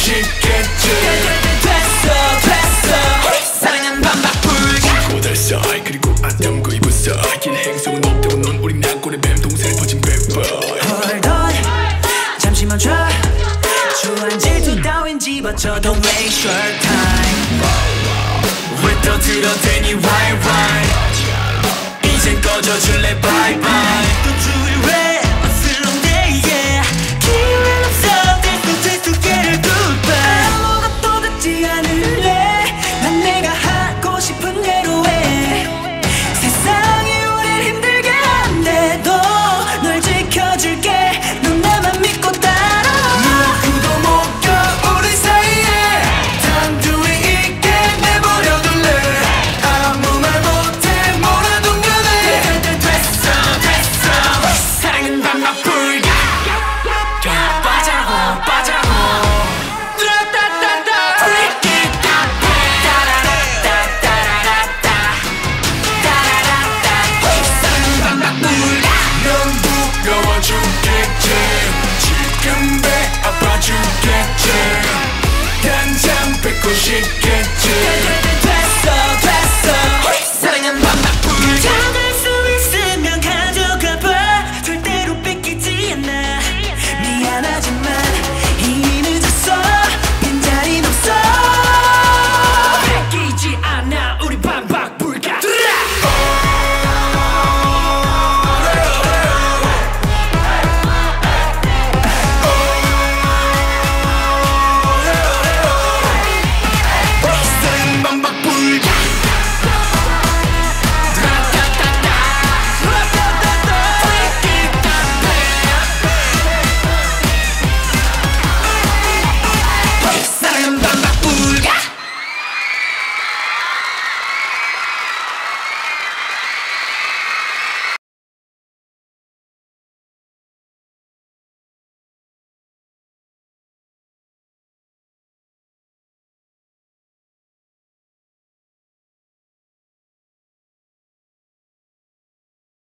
쉽겠지. 됐어 됐어. 사랑은 반박 불가 고달사 그리고 아담과 이불사 길 행성은 없고, 넌 우리 나 고를 뱀 동생을 보지 말고, 헐털 잠시만 쳐. 왜 떠들어 대니? Why why? i now.